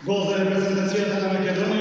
Gol della rappresentazione della Macedonia.